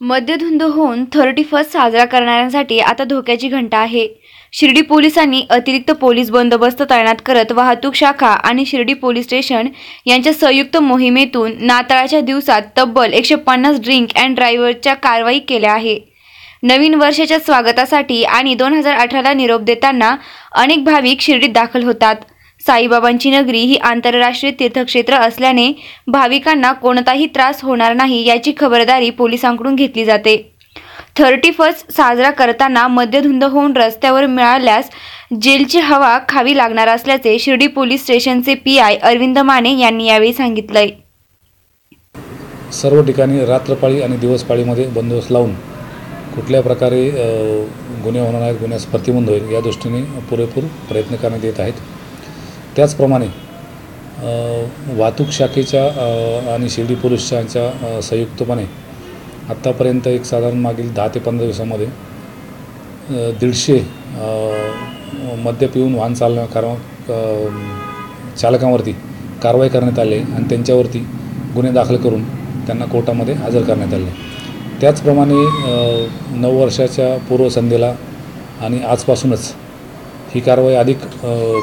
मद्यधुंद होऊन thirty first साजरा करणाऱ्यांसाठी आता धोक्याची घंटा आहे. शिर्डी पोलिसांनी अतिरिक्त पोलीस बंदोबस्त तैनात करत वाहतूक शाखा आणि शिर्डी पोलीस स्टेशन यांच्या संयुक्त मोहिमेतून नाताळाच्या दिवसात तब्बल एकशे पन्नास ड्रिंक अँड ड्रायव्हरच्या कारवाई केल्या आहे. नवीन वर्षाच्या स्वागतासाठी आणि दोन हजार अठराला निरोप देताना अनेक भाविक शिर्डीत दाखल होतात. साईबाबांची नगरी ही आंतरराष्ट्रीय तीर्थक्षेत्र असल्याने भाविकांना कोणताही त्रास होणार नाही याची खबरदारी पोलिसांकडून घेतली जाते. थर्टी फर्स्ट साजरा करताना मद्यधुंद होऊन रस्त्यावर मिळाल्यास जेलची हवा खावी लागणार असल्याचे शिर्डी पोलीस स्टेशनचे पी आय अरविंद माने यांनी यावेळी सांगितलंय. सर्व ठिकाणी रात्रपाळी आणि दिवसपाळीमध्ये बंदोबस्त लावून कुठल्या प्रकारे गुन्हे होणार आहेत गुन्ह्यास प्रतिबंध होईल या दृष्टीने पुरेपूर प्रयत्न करण्यात येत आहेत. त्याचप्रमाणे वाहतूक शाखेच्या आणि शिर्डी पोलीसच्या संयुक्तपणे आत्तापर्यंत एक साधारण मागील दहा ते पंधरा दिवसामध्ये दीडशे मद्य पिऊन वाहन चालण्या कार चालकांवरती कारवाई करण्यात आली आणि त्यांच्यावरती गुन्हे दाखल करून त्यांना कोर्टामध्ये हजर करण्यात आले. त्याचप्रमाणे नऊ वर्षाच्या पूर्वसंध्येला आणि आजपासूनच ही कारवाई अधिक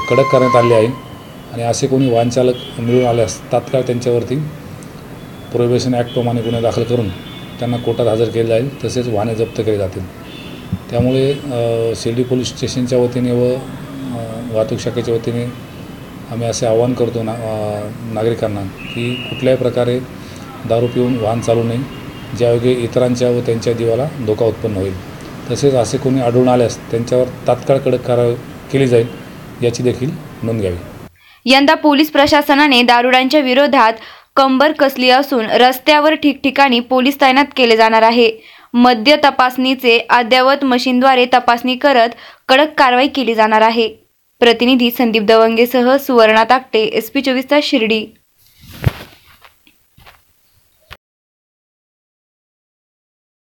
कडक करण्यात आली आहे. आणि असे कोणी वाहनचालक मिळून आल्यास तात्काळ त्यांच्यावरती प्रोहिबिशन ॲक्टप्रमाणे गुन्हे दाखल करून त्यांना कोर्टात हजर केले जाईल तसेच वाहने जप्त केले जातील. त्यामुळे शिर्डी पोलीस स्टेशनच्या वतीने व वाहतूक शाखेच्या वतीने आम्ही असे आवाहन करतो ना नागरिकांना की कुठल्याही प्रकारे दारू पिऊन वाहन चालू नये. ज्यायोगे इतरांच्या व त्यांच्या जीवाला धोका उत्पन्न होईल. तसेच असे कोणी आढळून आल्यास त्यांच्यावर तात्काळ कडक कारवाई केली जाईल याची देखील नोंद घ्यावी. यंदा पोलीस प्रशासनाने दारुडांच्या विरोधात कंबर कसली असून रस्त्यावर ठिकठिकाणी पोलीस तैनात केले जाणार आहे. मद्य तपासणीचे अद्ययावत मशीनद्वारे तपासणी करत कडक कारवाई केली जाणार आहे. प्रतिनिधी संदीप दवंगेसह सुवर्णा ताकटे एस पी चोवीस तास शिर्डी.